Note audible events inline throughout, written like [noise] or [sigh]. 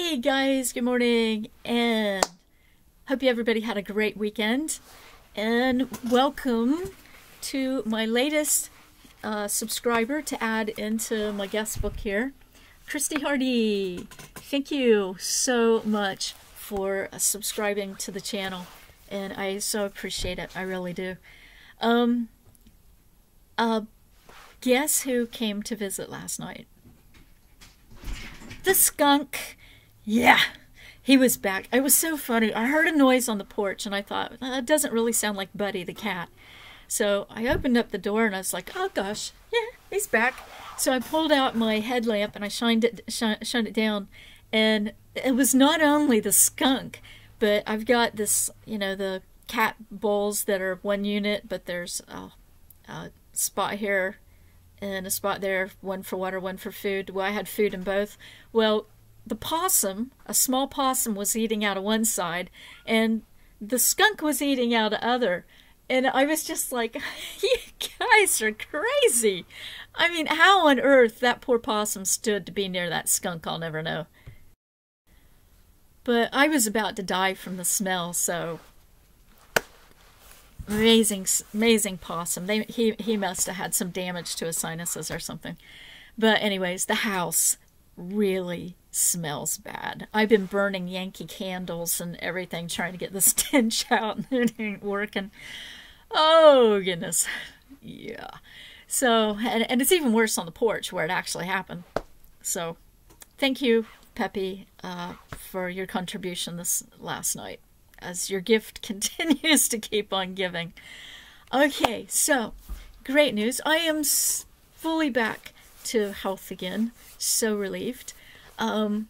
Hey guys, good morning, and hope you everybody had a great weekend. And welcome to my latest uh, subscriber to add into my guest book here, Christy Hardy. Thank you so much for uh, subscribing to the channel, and I so appreciate it. I really do. Um, uh, guess who came to visit last night? The skunk. Yeah, he was back. It was so funny. I heard a noise on the porch and I thought, that doesn't really sound like Buddy the cat. So I opened up the door and I was like, oh gosh, yeah, he's back. So I pulled out my headlamp and I shined it, shine, it down. And it was not only the skunk, but I've got this, you know, the cat bowls that are one unit, but there's a, a spot here and a spot there, one for water, one for food. Well, I had food in both. Well, the possum, a small possum, was eating out of one side, and the skunk was eating out of other. And I was just like, [laughs] you guys are crazy. I mean, how on earth that poor possum stood to be near that skunk, I'll never know. But I was about to die from the smell, so amazing, amazing possum. They, he he must have had some damage to his sinuses or something. But anyways, the house really smells bad. I've been burning Yankee candles and everything trying to get the [laughs] stench out, and it ain't working. Oh goodness, yeah. So and and it's even worse on the porch where it actually happened. So, thank you, Peppy, uh, for your contribution this last night as your gift [laughs] continues to keep on giving. Okay, so great news. I am fully back to health again. So relieved. Um,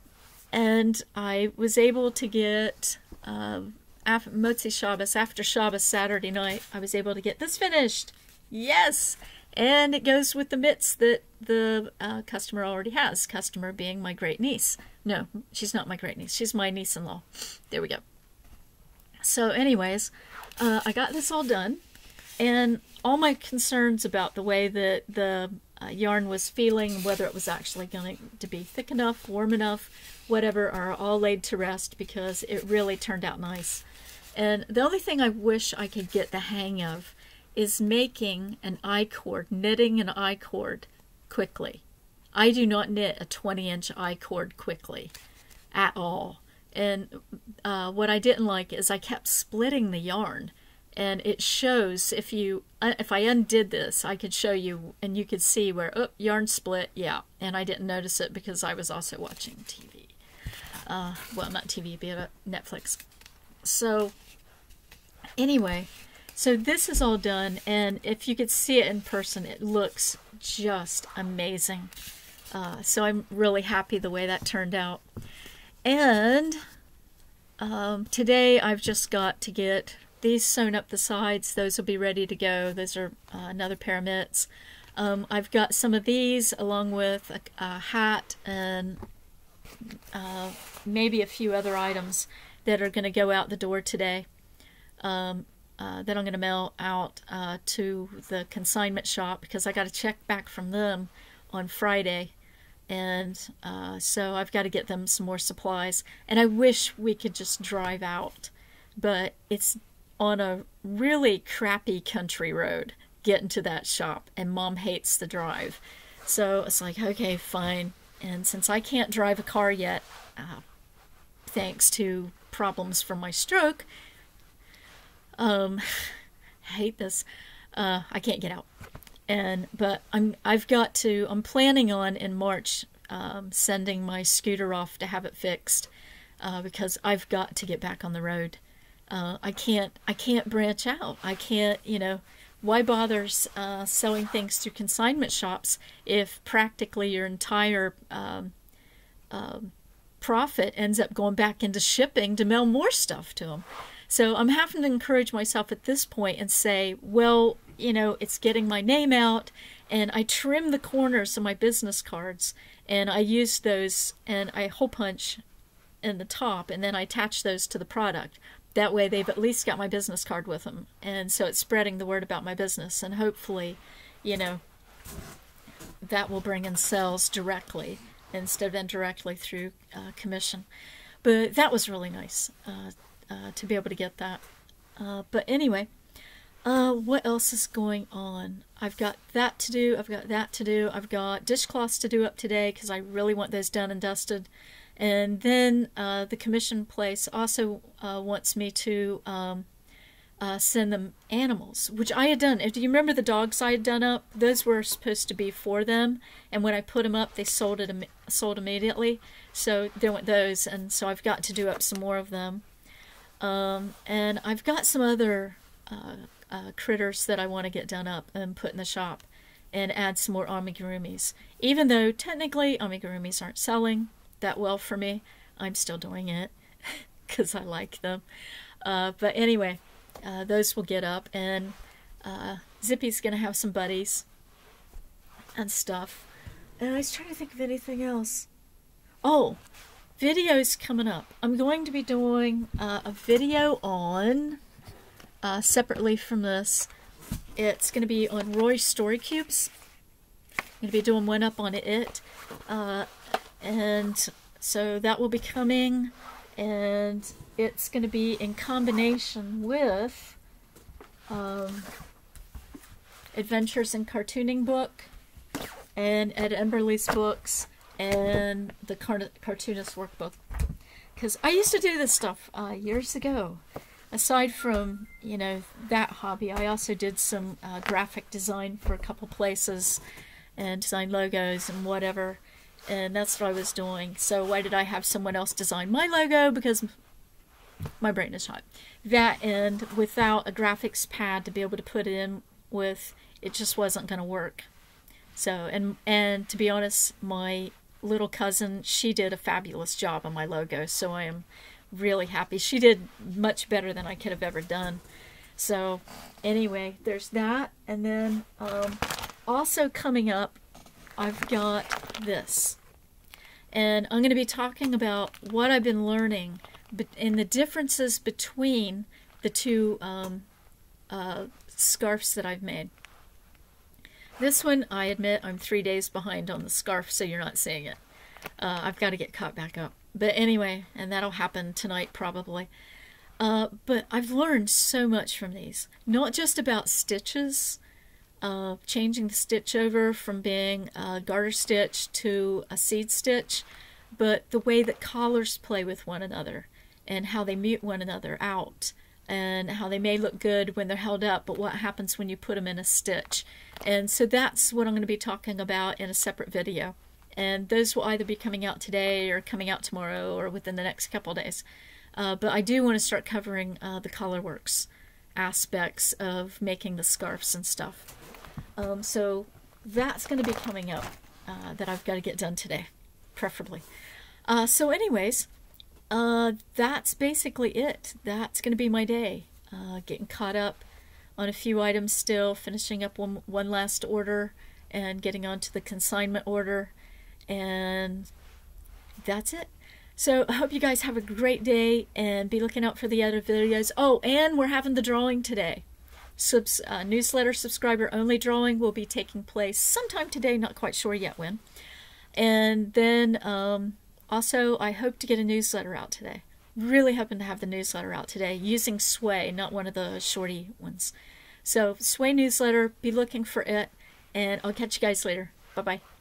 and I was able to get uh, after Motzi Shabbos, after Shabbos Saturday night, I was able to get this finished. Yes! And it goes with the mitts that the uh, customer already has. Customer being my great niece. No, she's not my great niece. She's my niece in law. There we go. So, anyways, uh, I got this all done, and all my concerns about the way that the uh, yarn was feeling, whether it was actually going to be thick enough, warm enough, whatever, are all laid to rest because it really turned out nice. And the only thing I wish I could get the hang of is making an I-cord, knitting an I-cord quickly. I do not knit a 20 inch I-cord quickly at all. And uh, what I didn't like is I kept splitting the yarn. And it shows if you if I undid this, I could show you and you could see where oh yarn split, yeah. And I didn't notice it because I was also watching TV. Uh, well, not TV, but Netflix. So anyway, so this is all done, and if you could see it in person, it looks just amazing. Uh, so I'm really happy the way that turned out. And um, today I've just got to get these sewn up the sides. Those will be ready to go. Those are uh, another pair of mitts. Um, I've got some of these along with a, a hat and uh, maybe a few other items that are going to go out the door today. Um, uh, that I'm going to mail out uh, to the consignment shop because I got a check back from them on Friday and uh, so I've got to get them some more supplies. And I wish we could just drive out, but it's on a really crappy country road getting to that shop, and Mom hates the drive. So it's like, okay, fine. And since I can't drive a car yet, uh, thanks to problems from my stroke, um, [laughs] I hate this. Uh, I can't get out and but I'm I've got to I'm planning on in March um, sending my scooter off to have it fixed uh, because I've got to get back on the road. Uh, I can't I can't branch out. I can't you know why bother uh, selling things to consignment shops if practically your entire um, um, profit ends up going back into shipping to mail more stuff to them. So I'm having to encourage myself at this point and say, well, you know, it's getting my name out, and I trim the corners of my business cards, and I use those, and I hole punch in the top, and then I attach those to the product. That way, they've at least got my business card with them, and so it's spreading the word about my business, and hopefully, you know, that will bring in sales directly instead of indirectly through uh, commission. But that was really nice uh, uh, to be able to get that. Uh, but anyway, uh, what else is going on? I've got that to do. I've got that to do. I've got dishcloths to do up today because I really want those done and dusted. And then uh, the commission place also uh, wants me to um, uh, send them animals, which I had done. Do you remember the dogs I had done up? Those were supposed to be for them, and when I put them up, they sold it sold immediately. So there went those, and so I've got to do up some more of them. Um, and I've got some other uh, uh, critters that I want to get done up and put in the shop, and add some more amigurumis. Even though technically amigurumis aren't selling, that well for me. I'm still doing it [laughs] because I like them. Uh, but anyway, uh, those will get up, and uh, Zippy's going to have some buddies and stuff. And I was trying to think of anything else. Oh, videos coming up. I'm going to be doing uh, a video on, uh, separately from this, it's going to be on Rory's Story Cubes. I'm going to be doing one up on it. Uh, and so that will be coming and it's going to be in combination with um, Adventures in Cartooning book and Ed Emberley's books and the Car- Cartoonist Workbook. Because I used to do this stuff uh, years ago. Aside from, you know, that hobby, I also did some uh, graphic design for a couple places and design logos and whatever and that's what I was doing. So why did I have someone else design my logo? Because my brain is hot. That and without a graphics pad to be able to put it in with, it just wasn't going to work. So and and to be honest, my little cousin she did a fabulous job on my logo. So I am really happy. She did much better than I could have ever done. So anyway, there's that, and then um, also coming up I've got this. And I'm going to be talking about what I've been learning and the differences between the two um, uh, scarves that I've made. This one, I admit, I'm three days behind on the scarf, so you're not seeing it. Uh, I've got to get caught back up. But anyway, and that'll happen tonight probably. Uh, but I've learned so much from these. Not just about stitches, uh, changing the stitch over from being a garter stitch to a seed stitch, but the way that collars play with one another and how they mute one another out and how they may look good when they're held up, but what happens when you put them in a stitch. And so that's what I'm going to be talking about in a separate video. And those will either be coming out today or coming out tomorrow or within the next couple days. Uh, but I do want to start covering uh, the collar works aspects of making the scarves and stuff. Um, so that's going to be coming up uh, that I've got to get done today, preferably. Uh, so, anyways, uh, that's basically it. That's going to be my day. Uh, getting caught up on a few items still, finishing up one, one last order, and getting onto the consignment order. And that's it. So I hope you guys have a great day and be looking out for the other videos. Oh, and we're having the drawing today subs, uh, newsletter subscriber only drawing will be taking place sometime today, not quite sure yet when. And then um, also, I hope to get a newsletter out today. Really hoping to have the newsletter out today using Sway, not one of the shorty ones. So, Sway newsletter, be looking for it, and I'll catch you guys later. Bye bye.